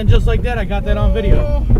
And just like that, I got that on video.